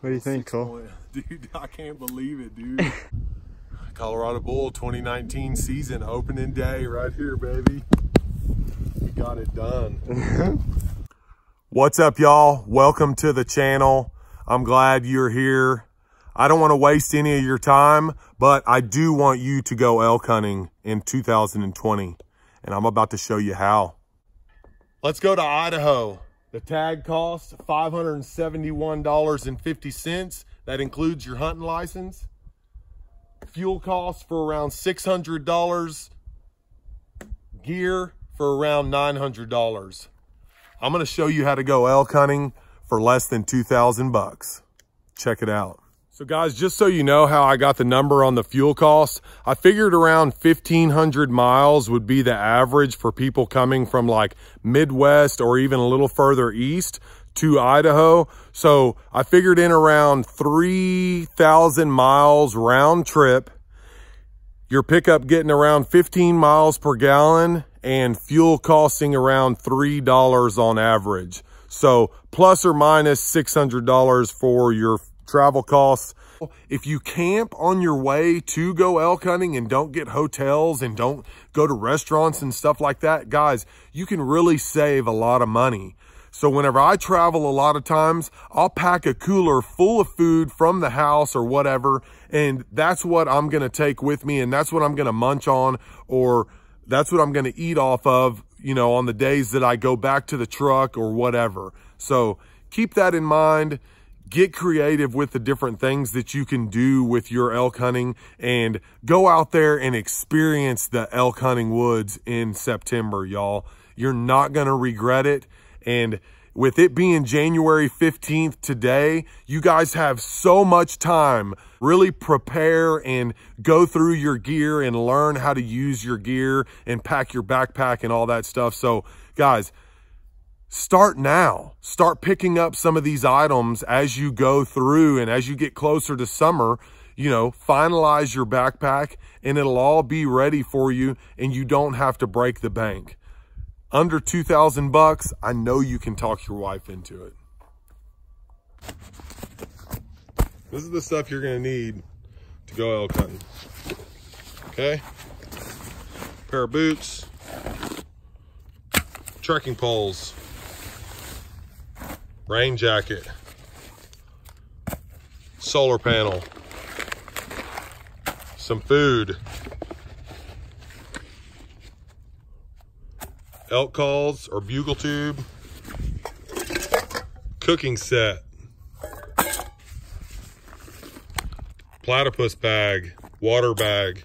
What do you think, Cole? Dude, I can't believe it, dude. Colorado Bull 2019 season opening day right here, baby. We got it done. What's up, y'all? Welcome to the channel. I'm glad you're here. I don't want to waste any of your time, but I do want you to go elk hunting in 2020, and I'm about to show you how. Let's go to Idaho. The tag costs $571.50. That includes your hunting license. Fuel costs for around $600. Gear for around $900. I'm going to show you how to go elk hunting for less than 2000 bucks. Check it out. So guys, just so you know how I got the number on the fuel cost, I figured around 1500 miles would be the average for people coming from like Midwest or even a little further east to Idaho. So I figured in around 3000 miles round trip, your pickup getting around 15 miles per gallon and fuel costing around $3 on average. So plus or minus $600 for your travel costs. If you camp on your way to go elk hunting and don't get hotels and don't go to restaurants and stuff like that, guys, you can really save a lot of money. So whenever I travel a lot of times, I'll pack a cooler full of food from the house or whatever. And that's what I'm going to take with me. And that's what I'm going to munch on or that's what I'm going to eat off of, you know, on the days that I go back to the truck or whatever. So keep that in mind. Get creative with the different things that you can do with your elk hunting and go out there and experience the elk hunting woods in September, y'all. You're not going to regret it. And with it being January 15th today, you guys have so much time. Really prepare and go through your gear and learn how to use your gear and pack your backpack and all that stuff. So guys, start now. Start picking up some of these items as you go through and as you get closer to summer, you know, finalize your backpack and it'll all be ready for you and you don't have to break the bank under 2000 bucks, I know you can talk your wife into it. This is the stuff you're going to need to go elk hunting. Okay? Pair of boots, trekking poles, rain jacket, solar panel, some food, elk calls or bugle tube, cooking set, platypus bag, water bag,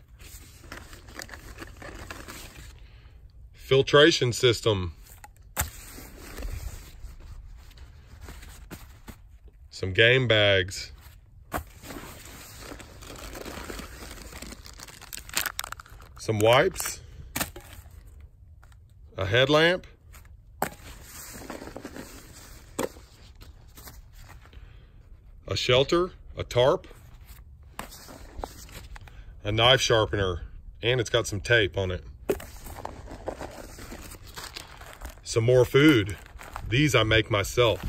filtration system, some game bags, some wipes, a headlamp, a shelter, a tarp, a knife sharpener, and it's got some tape on it. Some more food. These I make myself.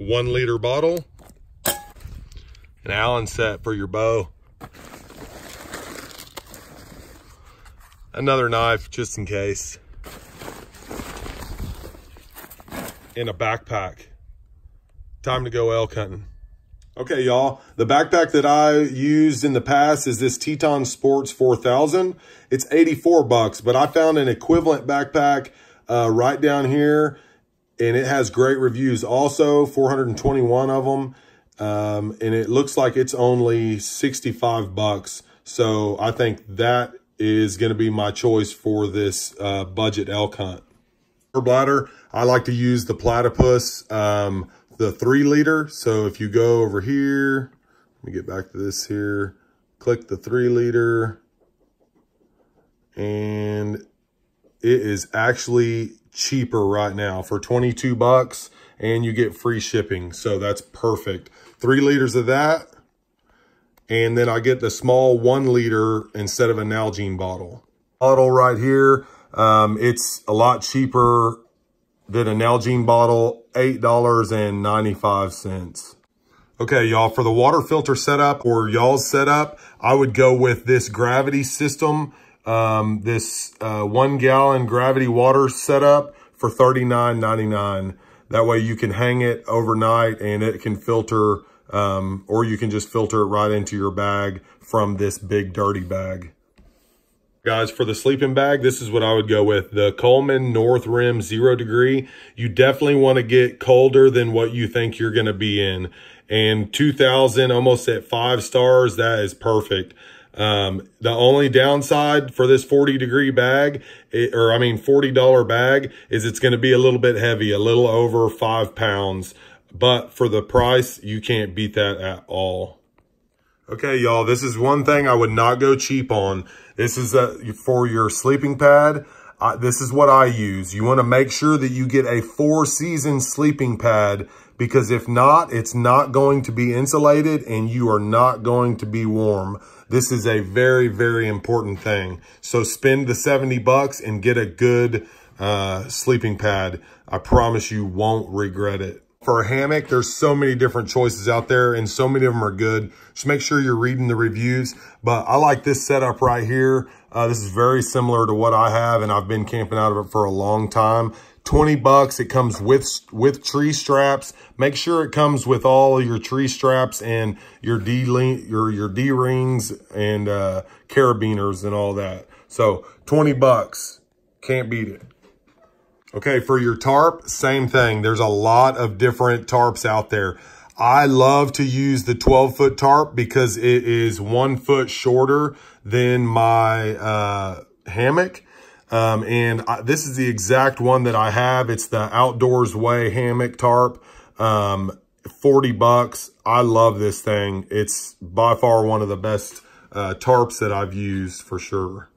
One liter bottle, an Allen set for your bow. another knife just in case. In a backpack. Time to go elk hunting. Okay y'all. The backpack that i used in the past is this teton sports 4000 it's 84 bucks but i found an equivalent backpack uh, right down here and it has great reviews also 421 of them um, and it looks like it's only 65 bucks so i think that is going to be my choice for this uh, budget elk hunt. For bladder, I like to use the platypus, um, the three liter. So if you go over here, let me get back to this here, click the three liter, and it is actually cheaper right now for 22 bucks and you get free shipping. So that's perfect. Three liters of that and then I get the small one liter instead of a Nalgene bottle. Bottle right here, um, it's a lot cheaper than a Nalgene bottle, $8.95. Okay, y'all, for the water filter setup or y'all's setup, I would go with this gravity system, um, this uh, one gallon gravity water setup for $39.99. That way you can hang it overnight and it can filter, um, or you can just filter it right into your bag from this big dirty bag. Guys, for the sleeping bag, this is what I would go with. The Coleman North Rim Zero Degree. You definitely want to get colder than what you think you're going to be in. And 2000, almost at five stars, that is perfect. Um, the only downside for this 40 degree bag, it, or I mean $40 bag, is it's going to be a little bit heavy, a little over five pounds. But for the price, you can't beat that at all. Okay, y'all, this is one thing I would not go cheap on. This is a, for your sleeping pad. Uh, this is what I use. You want to make sure that you get a four season sleeping pad because if not, it's not going to be insulated and you are not going to be warm. This is a very, very important thing. So spend the 70 bucks and get a good uh, sleeping pad. I promise you won't regret it. For a hammock, there's so many different choices out there and so many of them are good. Just make sure you're reading the reviews. But I like this setup right here. Uh, this is very similar to what I have and I've been camping out of it for a long time. 20 bucks. It comes with with tree straps. Make sure it comes with all your tree straps and your D your your D rings and uh, carabiners and all that. So 20 bucks. Can't beat it. Okay, for your tarp, same thing. There's a lot of different tarps out there. I love to use the 12 foot tarp because it is one foot shorter than my uh, hammock. Um, and I, this is the exact one that I have. It's the Outdoors Way hammock tarp. Um, 40 bucks. I love this thing. It's by far one of the best uh, tarps that I've used for sure.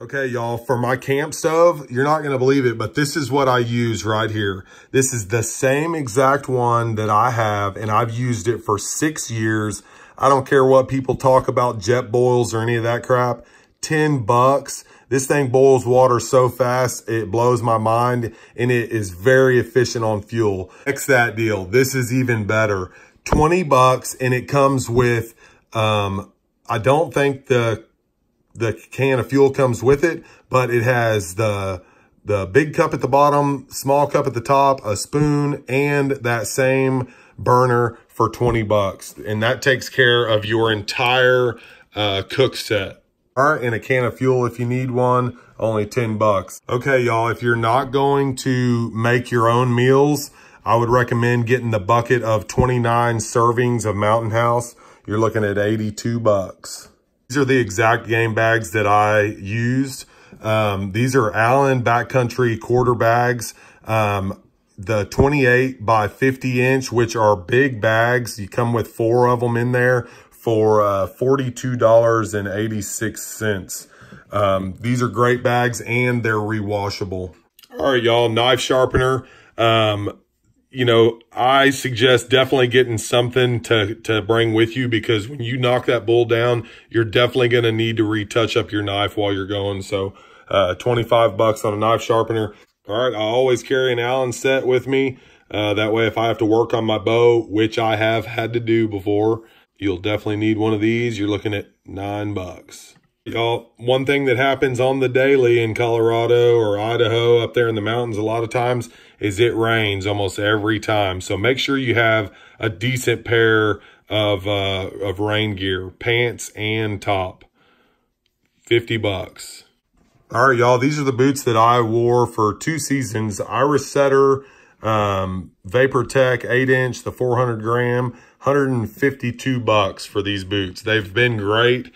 Okay, y'all, for my camp stove, you're not going to believe it, but this is what I use right here. This is the same exact one that I have, and I've used it for six years. I don't care what people talk about Jetboils or any of that crap. 10 bucks. This thing boils water so fast, it blows my mind, and it is very efficient on fuel. X that deal. This is even better. 20 bucks, and it comes with, um, I don't think the the can of fuel comes with it, but it has the the big cup at the bottom, small cup at the top, a spoon, and that same burner for 20 bucks. And that takes care of your entire uh, cook set. All right, and a can of fuel if you need one, only 10 bucks. Okay, y'all, if you're not going to make your own meals, I would recommend getting the bucket of 29 servings of Mountain House. You're looking at 82 bucks. These are the exact game bags that I used. Um, these are Allen Backcountry quarter bags. Um, the 28 by 50 inch, which are big bags. You come with four of them in there for uh, $42.86. Um, these are great bags and they're rewashable. All right, y'all, knife sharpener. Um, you know, I suggest definitely getting something to, to bring with you because when you knock that bull down, you're definitely going to need to retouch up your knife while you're going. So, uh, 25 bucks on a knife sharpener. All right. I always carry an Allen set with me. Uh, that way, if I have to work on my bow, which I have had to do before, you'll definitely need one of these. You're looking at nine bucks. Y'all, one thing that happens on the daily in Colorado or Idaho up there in the mountains a lot of times is it rains almost every time. So make sure you have a decent pair of uh, of rain gear, pants and top. 50 bucks. All right, y'all, these are the boots that I wore for two seasons. Irish Setter, um, VaprTrek 8 inch, the 400 gram, 152 bucks for these boots. They've been great.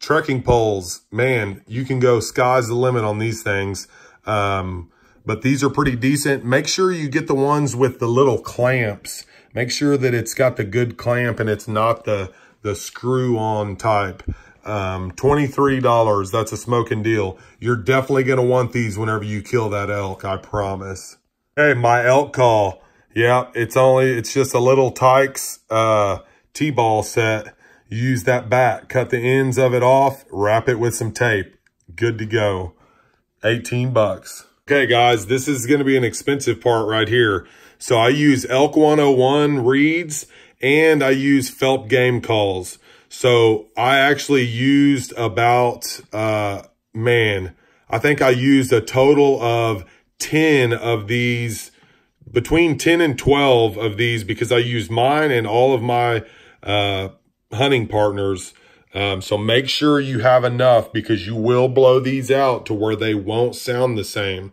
Trekking poles, man, you can go sky's the limit on these things. Um, but these are pretty decent. Make sure you get the ones with the little clamps. Make sure that it's got the good clamp and it's not the, the screw-on type. Um, $23, that's a smoking deal. You're definitely going to want these whenever you kill that elk, I promise. Hey, my elk call. Yeah, it's only, it's just a little Tikes uh, T-ball set use that bat, cut the ends of it off, wrap it with some tape. Good to go. 18 bucks. Okay, guys, this is going to be an expensive part right here. So I use Elk 101 reeds and I use Phelps game calls. So I actually used about, uh, man, I think I used a total of 10 of these, between 10 and 12 of these because I used mine and all of my uh, hunting partners. Um, so make sure you have enough because you will blow these out to where they won't sound the same.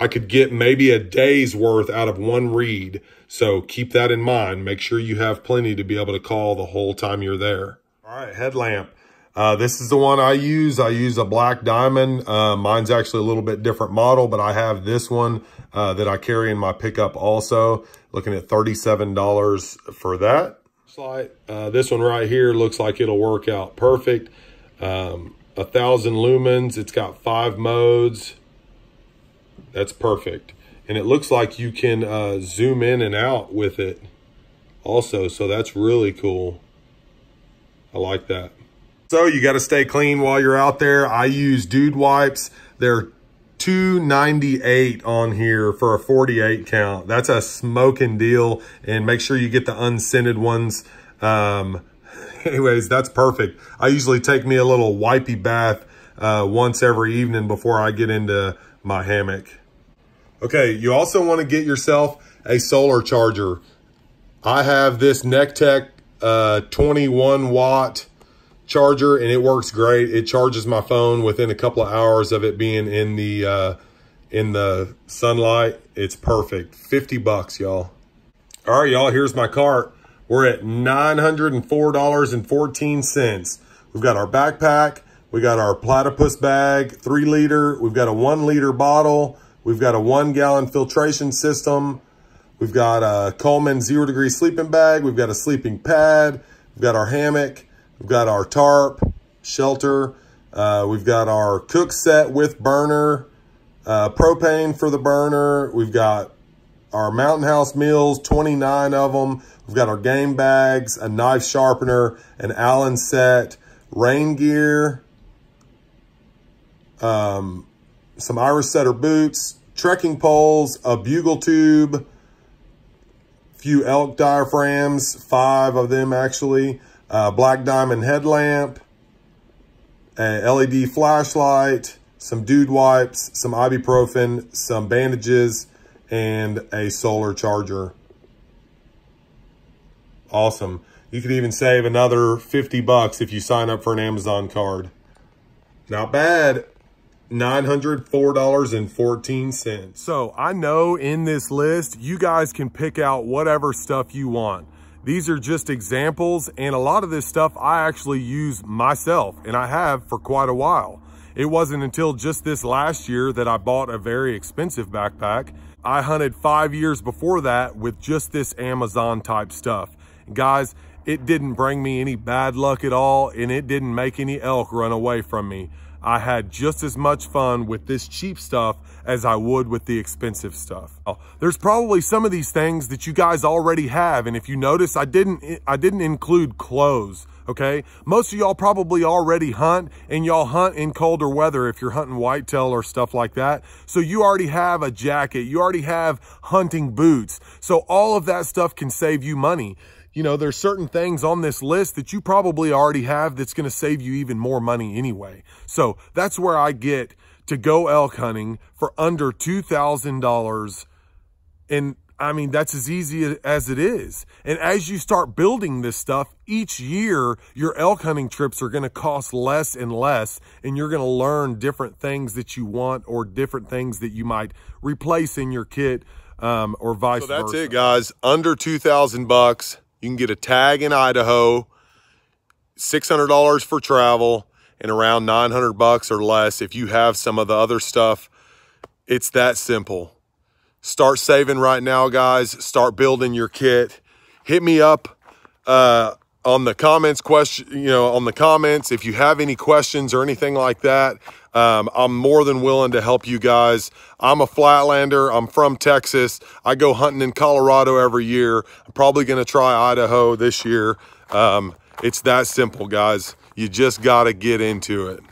I could get maybe a day's worth out of one reed. So keep that in mind. Make sure you have plenty to be able to call the whole time you're there. All right, headlamp. Uh, this is the one I use. I use a black diamond. Uh, mine's actually a little bit different model, but I have this one uh, that I carry in my pickup also. Looking at $37 for that. Uh, this one right here looks like it'll work out perfect. Um, a thousand lumens. It's got five modes. That's perfect. And it looks like you can uh, zoom in and out with it also. So that's really cool. I like that. So you got to stay clean while you're out there. I use Dude Wipes. They're 298 on here for a 48 count. That's a smoking deal. And make sure you get the unscented ones. Um, anyways, that's perfect. I usually take me a little wipey bath uh, once every evening before I get into my hammock. Okay, you also want to get yourself a solar charger. I have this Nekteck uh, 21 watt charger and it works great. It charges my phone within a couple of hours of it being in the uh, in the sunlight. It's perfect. 50 bucks, y'all. All right, y'all, here's my cart. We're at $904.14. We've got our backpack. We got our platypus bag, three liter. We've got a one liter bottle. We've got a one gallon filtration system. We've got a Coleman zero degree sleeping bag. We've got a sleeping pad. We've got our hammock. We've got our tarp, shelter. Uh, we've got our cook set with burner, uh, propane for the burner. We've got our Mountain House meals, 29 of them. We've got our game bags, a knife sharpener, an Allen set, rain gear, um, some Irish setter boots, trekking poles, a bugle tube, few elk diaphragms, five of them actually, uh, black diamond headlamp, a LED flashlight, some dude wipes, some ibuprofen, some bandages, and a solar charger. Awesome. You could even save another 50 bucks if you sign up for an Amazon card. Not bad. $904.14. So I know in this list, you guys can pick out whatever stuff you want. These are just examples and a lot of this stuff I actually use myself and I have for quite a while. It wasn't until just this last year that I bought a very expensive backpack. I hunted five years before that with just this Amazon type stuff. Guys, it didn't bring me any bad luck at all and it didn't make any elk run away from me. I had just as much fun with this cheap stuff as I would with the expensive stuff. Oh, there's probably some of these things that you guys already have. And if you notice, I didn't, I didn't include clothes. Okay. Most of y'all probably already hunt and y'all hunt in colder weather if you're hunting whitetail or stuff like that. So you already have a jacket. You already have hunting boots. So all of that stuff can save you money you know, there's certain things on this list that you probably already have that's going to save you even more money anyway. So that's where I get to go elk hunting for under $2,000. And I mean, that's as easy as it is. And as you start building this stuff, each year, your elk hunting trips are going to cost less and less. And you're going to learn different things that you want or different things that you might replace in your kit um, or vice versa. So that's versa. it, guys. Under 2000 bucks you can get a tag in Idaho, $600 for travel, and around 900 bucks or less if you have some of the other stuff. It's that simple. Start saving right now, guys. Start building your kit. Hit me up uh, on the comments question, you know, on the comments. If you have any questions or anything like that, um, I'm more than willing to help you guys. I'm a flatlander. I'm from Texas. I go hunting in Colorado every year. I'm probably going to try Idaho this year. Um, it's that simple, guys. You just got to get into it.